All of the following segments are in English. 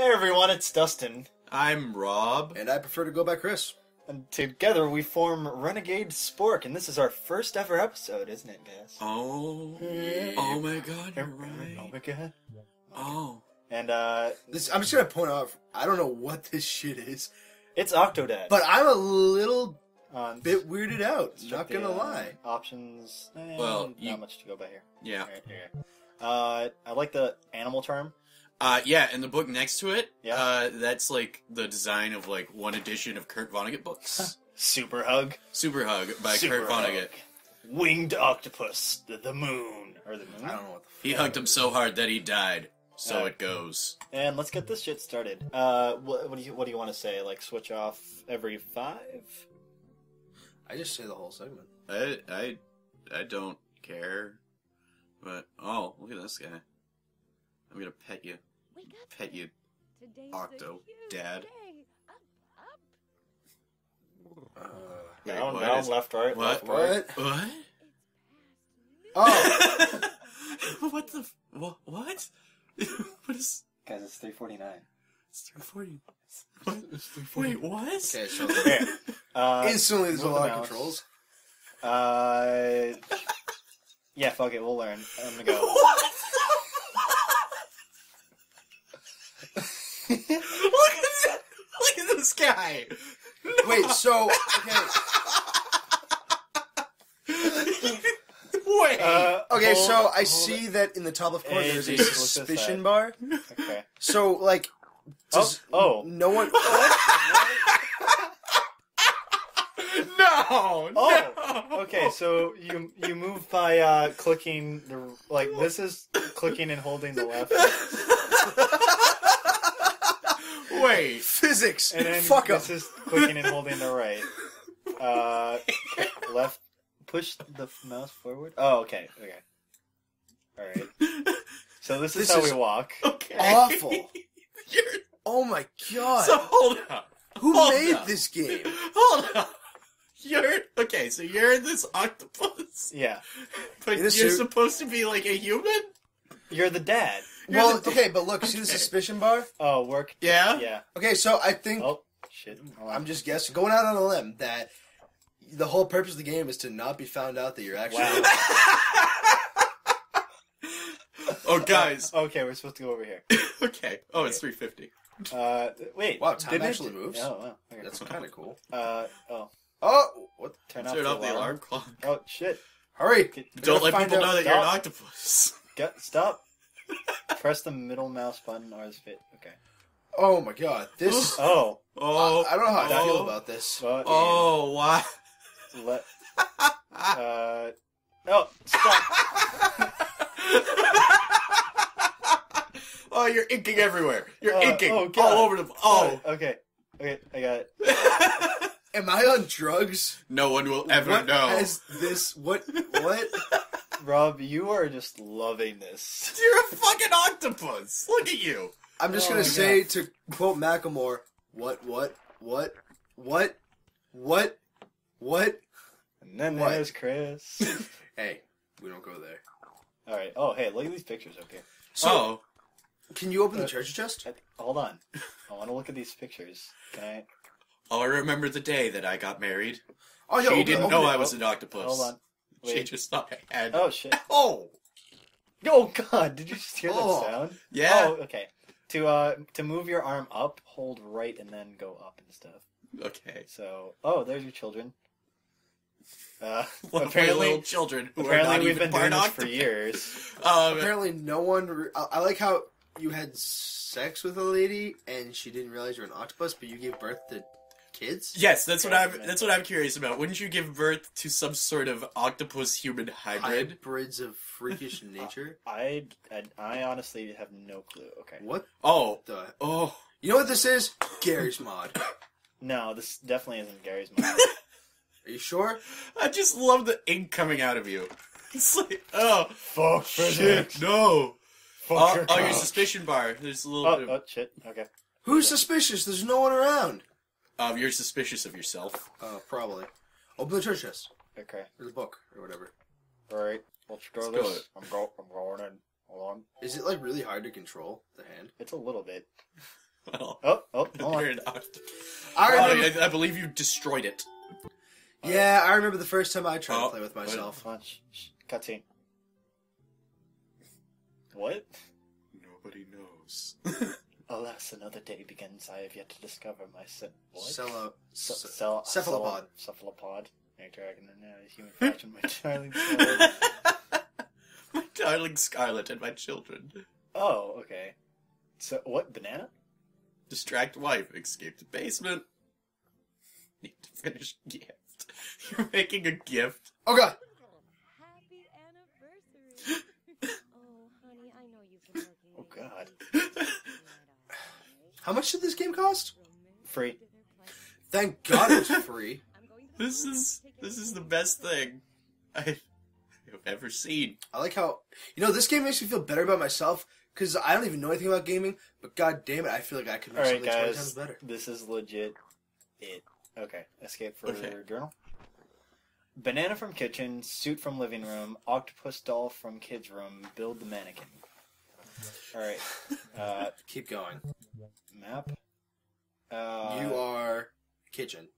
Hey everyone, it's Dustin. I'm Rob. And I prefer to go by Chris. And together we form Renegade Spork, and this is our first ever episode, isn't it, guys? Oh, oh my God, you're right. Oh my god. Oh, And uh, This I'm just gonna point out. I don't know what this shit is, it's Octodad. but I'm a little on bit weirded out. check Not gonna uh, lie. Options. eh, Well, not you- much to go by here. yeah. Alright, here. Uh, I like the animal term. Uh, yeah, and the book next to it, Yeah. uh, that's like the design of like one edition of Kurt Vonnegut books. Super hug. Super Hug by Super Kurt Vonnegut. hug. Winged octopus. The, the moon. Or the moon. I don't know what the. He hugged him so hard that he died. So Uh, it goes. And let's get this shit started. Uh, what, what do you what do you want to say? Like switch off every five? I just say the whole segment. I, I, I don't care. But oh, look at this guy. I'm gonna pet you, Wake up. pet you. Today's Octo, a huge Dad. day. Up, up. Uh, Wait, down, what down, is- left, right, What? left, right. what? What? It's past noon. Oh, what the? f- What? What? what is? Guys, it's three forty nine. It's 340. What? Wait, what? okay, so Okay. Uh, instantly there's a move the lot of mouse. controls. Uh, yeah, fuck it, we'll learn. I'm gonna go. What? look at this, look at this guy. Wait, so okay, Wait. Uh, okay, hold- so I hold see that in the top left corner Hey, there's a Jesus, what's this suspicion side? bar. Okay. So like, does oh. no one? no. Oh, no. Okay, so you you move by uh, clicking the like this is clicking and holding the left, Wait. Physics. and then Fuck up. this is clicking and holding the right. Uh, left. Push the mouse forward. Oh, okay, okay. All right. So this is This how is we walk. Okay. Awful. You're, Oh my god. so hold up. Who hold made up. this game? Hold up. You're okay. So you're this octopus, Yeah, but In a you're suit. supposed to be like a human. you're the dad. You're Well, the- okay, but look, see the suspicion bar? Oh, work. Yeah. Yeah. Okay, so I think Oh shit. Hold. I'm just guessing, going out on a limb that the whole purpose of the game is to not be found out that you're actually. Wow. oh, guys. Okay, we're supposed to go over here. Okay. Oh, it's three fifty. Uh, wait. Wow, time didn't it- actually moves. Oh, wow. Okay. That's kind of cool. Uh, oh. Oh, what? Turn off Turn the off the alarm. alarm clock. Oh shit. Hurry! Get, Don't gotta let find people out- know that you're an octopus. get, stop. Press the middle mouse button or is fit. Okay. Oh my god, this. Oh. Oh. I don't know how I feel about this. Well, Oh, why? Let. Uh. Oh, stop. oh, you're inking everywhere. You're Oh, inking oh, all over the. Oh. Okay. Okay, I got it. Am I on drugs? no one will ever what know. has this? What? What? Rob, you are just loving this. You're a fucking octopus. Look at you. I'm just Oh gonna my say to quote Macklemore, what? What? What? What? What? What? And then What? there's Chris. Hey, we don't go there. Alright. Oh, hey, look at these pictures Okay. So, oh. can you open the Uh, treasure chest? I- Hold on. I want to look at these pictures. Can I? Oh, I remember the day that I got married. Oh, yeah, she open didn't open know it. I was an octopus. Hold on. She just thought I had. Oh shit. Oh. Oh god, did you just hear Oh. that sound? Yeah. Oh, okay. To uh to move your arm up, hold right and then go up and stuff. Okay. So, oh, there's your children. Uh, Well, apparently, little children who are apparently not we've even been part doing this for years. Um, Apparently, no one. Re- I, I like how you had sex with a lady and she didn't realize you're an octopus, but you gave birth to kids. yes, that's what I'm. That's what I'm curious about. Wouldn't you give birth to some sort of octopus-human hybrid? Hybrids of freakish nature. I, I I honestly have no clue. Okay. What Oh. the? Oh. You know what this is? Garry's mod. No, this definitely isn't Garry's mod. Are you sure? I just love the ink coming out of you. It's like, oh Fuck shit, no. Fuck Oh, your oh, your suspicion bar. There's a little Oh, bit of. oh shit. Okay. Who's suspicious? There's no one around. Um, you're suspicious of yourself. Uh, probably. Open the treasure chest Okay. or the book or whatever. All right. Let's go Let's go. this. I'm go. I'm going in. Hold on. Is it like really hard to control the hand? It's a little bit. Well, Oh, oh, hold on. you're an oct- I remember, I, I believe you destroyed it. yeah, I remember the first time I tried Oh, to play with myself. Hold on. Shh, shh. Cutscene. What? Nobody knows. Alas, another day begins. I have yet to discover my se- what? Cello, Ce- ce- cell- uh, uh, cephalopod. cell- Cephalopod. A dragon and now a human fashion. My darling. Scarlet. my darling Scarlet and my children. Oh, okay. So what? Banana? Distract wife, escape to basement. Need to finish gift. You're making a gift. Oh god, Happy anniversary. oh, honey, I know you've been working. Oh, late. God. How much did this game cost? Free. Thank God it's free. I'm going to the This is this is the best thing I have ever seen. I like how you know this game makes me feel better about myself because I don't even know anything about gaming. But god damn it, I feel like I could make All right, something twenty times guys. better. This is legit. It. Okay. Escape for Okay. journal. Banana from kitchen, suit from living room, octopus doll from kids room, build the mannequin. All right. Uh, Keep going. Map. Uh, you are kitchen.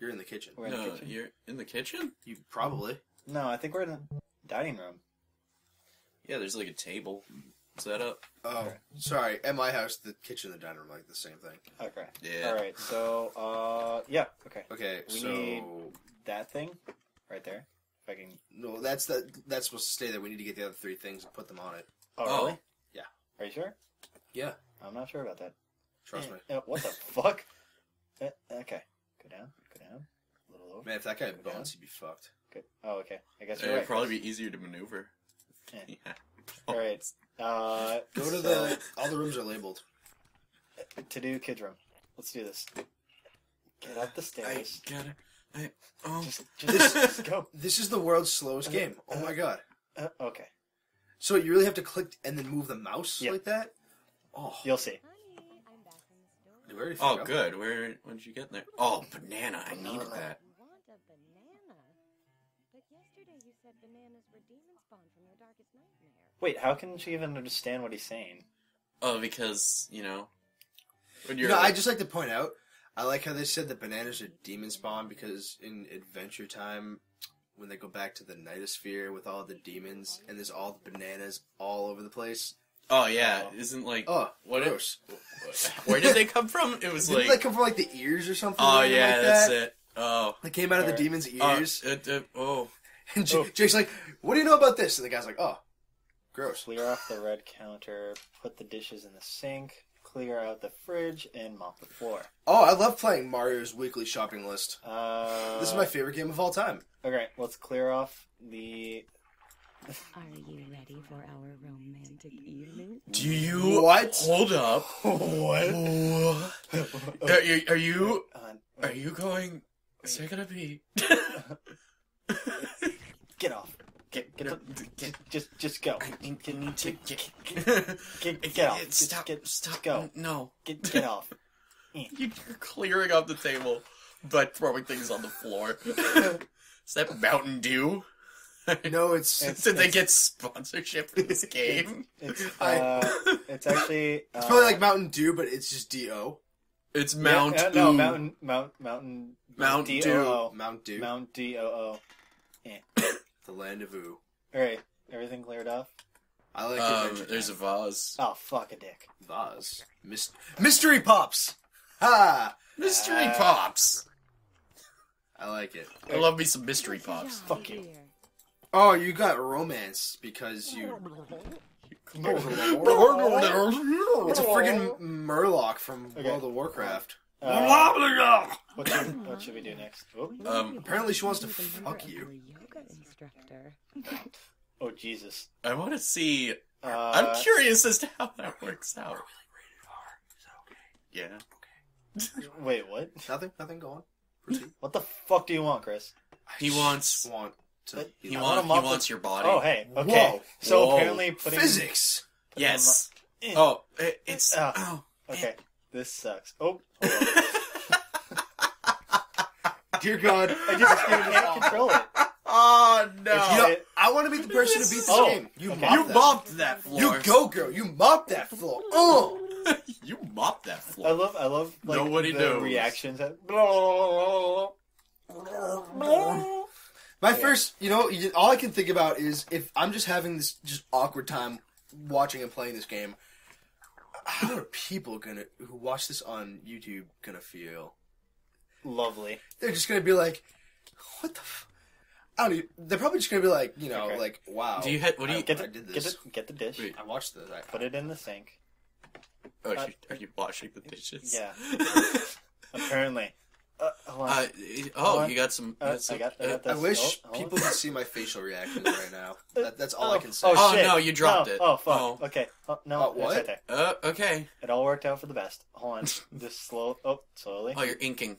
You're in the kitchen. We're in the no, kitchen. you're in the kitchen. You probably. No, I think we're in the dining room. Yeah, there's like a table set up. Oh, Okay. sorry. At my house, the kitchen and the dining room are like the same thing. Okay. Yeah. All right. So, uh, yeah. Okay. Okay, We so need- That thing, right there. If I can. no, that's that. That's supposed to stay there. We need to get the other three things and put them on it. Oh, Oh. really? Yeah. Are you sure? Yeah, I'm not sure about that. trust me, uh, what the fuck? Eh, okay. Go down. Go down. A little lower. man. If that guy had Go down. he'd be fucked. Good. Oh, okay. I guess It'd right. probably be easier to maneuver. Yeah. Yeah. All right. Uh, Go to the. All the rooms are labeled. to do kids room. Let's do this. Get up the I stairs. gotta. I, oh. Just, just, just go. This is the world's slowest game. Oh my god! Uh, okay. So you really have to click and then move the mouse like that? Oh, You'll see. Honey, I'm back from the store. Did we already Oh, good. Where? When did you get there? Oh, banana. I needed uh-huh. that. You want a banana? But yesterday you said bananas were demon spawn from your darkest nightmare. Wait, how can she even understand what he's saying? Oh, because you know. When You you're. know, I just like to point out. I like how they said that bananas are demon spawn because in Adventure Time, when they go back to the Nightosphere with all the demons and there's all the bananas all over the place. Oh yeah, Oh. isn't like. Oh, what? Uh, gross! It, where did they come from? It was Didn't like. they come from like the ears or something? oh like yeah, that? that's it. Oh. They came out of the Alright. demon's Oh, ears, it, it, oh. and J- Oh. Jake's like, "What do you know about this?" And the guy's like, "Oh, gross." Clear off the red counter, put the dishes in the sink, clear out the fridge, and mop the floor. Oh, I love playing Mario's weekly shopping list. Uh, This is my favorite game of all time. Okay, let's clear off the. Are you ready for our romantic evening? Do you What? hold up? what? Are you are you Uh, are you going? Is there gonna be? Get off. Get get, get just just go. I need, I need to get. Get, get off. Just Stop! get, stop! go. No, Get get off. you're clearing up the table by throwing things on the floor. Is that Mountain Dew? No, it's It's- Did they get sponsorship for this game? It's I- uh, it's actually uh, it's probably like Mountain Dew, but it's just D O. It's yeah, Mount. uh, no Ooh. mountain mount mountain Mount D Dew. O O Mount Dew, Mount D O O. the land of Ooh. All right, everything cleared off. I like Um, there's a Time. vase. Oh fuck a dick. vase. Mys- mystery pops. Ha! Mystery Uh, pops. I like it. I love me some mystery pops. your Fuck you. Idea. Oh, you got romance because you. It's a friggin' Murloc from Okay. World of Warcraft. Uh, what, should, what should we do next? Oh, Um, Apparently she wants to fuck you. yoga instructor. oh Jesus. I want to see. Uh, I'm curious as to how that works out. Yeah. Wait, what? Nothing. Nothing. going. What the fuck do you want, Chris? He I wants- want to. But- He, want, wanna he wants the- your body. Oh, hey. Okay. Whoa. So Whoa. apparently putting Physics. putting Yes. them- Oh, it, it's. Ah. oh. Okay. This sucks. Oh. hold on. Dear God. I just can't control it. oh no! You know, I want to be the person to beat this Oh, game. You okay. mop you that. mopped that floor. You go, girl. You mop that floor. Oh. you mopped that floor. I love, I love like Nobody the knows. reactions. At... My Yeah. first, you know, all I can think about is if I'm just having this just awkward time watching and playing this game, how are people gonna who watch this on YouTube gonna feel? Lovely. They're just gonna be like, "What the?" F-? I don't. Even, they're probably just gonna be like, you know, Okay. like, "Wow." Do you ha- what do you- I, Get I the, did get the, get the dish. Wait. I watched this. I, Put it in the sink. Oh, Uh, you- are you washing the dishes? Yeah. Apparently. Uh, hold on. uh, oh, Hold you got some. Uh, got some I got, I uh, got I wish Oh, people could see my facial reactions right now. That, that's all I can say. Oh, Oh, shit. no, you dropped No. it. Oh fuck. Oh. Okay. Oh, no, Oh, it's what? right there. uh, okay. It all worked out for the best. Hold on. Just slow. Oh, slowly. Oh, you're inking.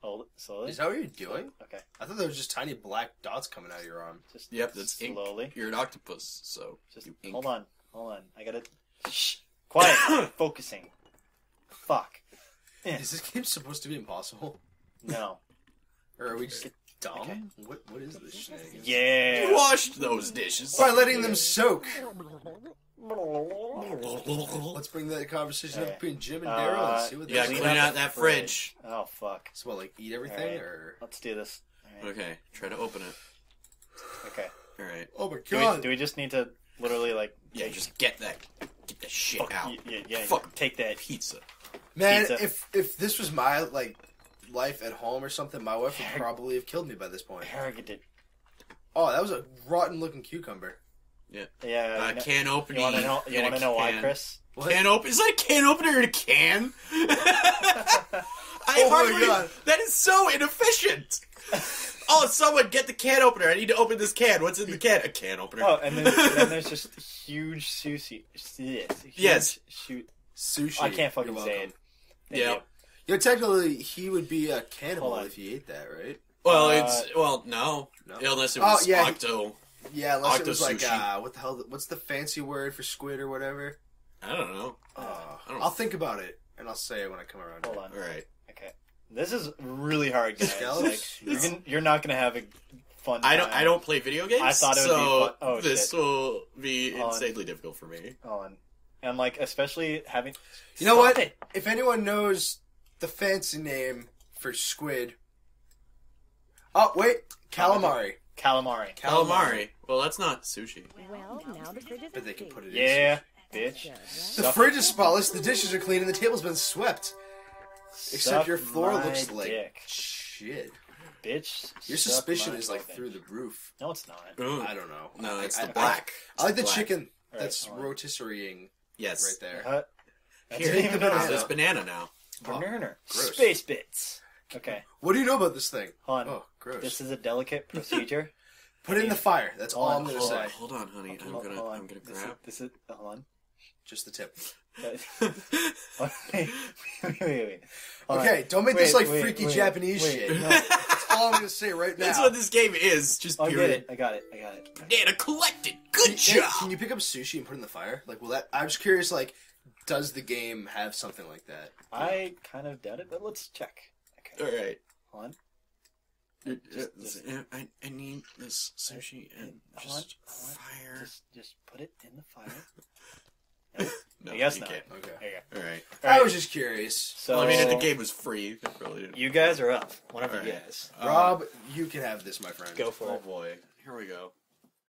Hold it slowly. Is that what you're doing? Okay. I thought there was just tiny black dots coming out of your arm. Just Yep, that's ink. slowly. You're an octopus, so Just you ink. hold on. Hold on. I gotta. Shh. Quiet. Focusing. Fuck. Yeah. Is this game supposed to be impossible, No. or are we just dumb? Okay. What What is this shenanigans? You washed those dishes. By letting them soak. Let's bring that conversation up between Jim and Uh, Daryl and see what You they're gotta Clean clean out out that fridge. fridge. Oh fuck. So what, like eat everything, Alright. or Let's do this. Alright. Okay, try to open it. Okay. All right. oh my Do we, do we just need to literally like? Yeah, just get that, get that shit fuck, out. y- Yeah, yeah. Fuck. Take that. Pizza. Man, Pizza. if if this was my like life at home or something, my wife would probably have killed me by this point. Harrigan. Oh, that was a rotten looking cucumber. Yeah. Uh, you know- can you opening. want to know? You want to know why. Chris? What? Can open? Is that a can opener in a can? I Oh my God. That is so inefficient. oh, someone get the can opener. I need to open this can. What's in the can? A can opener. Oh, and then, then there's just huge sushi. Yes. Huge Yes. Shoot. Sushi. I can't fucking You're say it. Thank Yeah. you. You know, technically, he would be a cannibal if he ate that, right? well, uh, it's well, no, No. unless it Oh, was yeah. octo. Yeah, unless it Octo was like sushi. uh, what the hell? What's the fancy word for squid or whatever? I don't know. Uh, I don't- I'll think about it and I'll say it when I come around. Hold on. All right. Okay. This is really hard, guys. Like, you're, gonna, you're not gonna have a fun. I don't. I don't play video games. I thought it would be so fun- oh, this shit. will be Hold on. insanely difficult for me. on. And like, especially having. You know Stop what? it. If anyone knows the fancy name for squid, oh wait, calamari. Calamari. Calamari. Well, that's not sushi. Well, now the fridge is But they can put it in. Yeah, bitch. The Suck- fridge is spotless, the dishes are clean, and the table's been swept. Except suck your floor my looks like dick. shit. bitch. Your suck suspicion my is like fucking- through the roof. No, it's not. Ooh. I don't know. No, I- it's I- the I- black. I, like the black. chicken All right, that's hold rotisserieing Yes. right there. Uh, I Here, didn't even banana. There's banana now. Banana. Oh, gross. Space bits. Okay, What do you know about this thing? hold on. Oh, gross. This is a delicate procedure. Put it in the fire. That's all on, I'm gonna hold say. on. Hold on, honey. I'm Hold- gonna. hold on. I'm gonna This is, grab. this is hold Just the tip. wait, wait, wait, wait. Hold on. Okay, don't make this Wait, like wait, freaky wait, Japanese wait, shit. no. That's all I'm gonna say right now. That's what this game is. Just I get period. it. I got it. I got it. Banana collected. Good Hey, job. Can you pick up sushi and put it in the fire? Like, will that? I'm just curious. Like, does the game have something like that? I kind of doubt it, but let's check. Okay, All right. hold on. Uh, Just- uh, just- I, I need this sushi and Hold just hold on. fire. Just, just put it in the fire. No, I guess you not. can't. Okay. There you go. All right. I was just curious. So well, I mean, if the game was free, they probably didn't. you guys are up. One of All you right. guys. Rob, you can have this, my friend. Go for it. Oh it. boy. Here we go.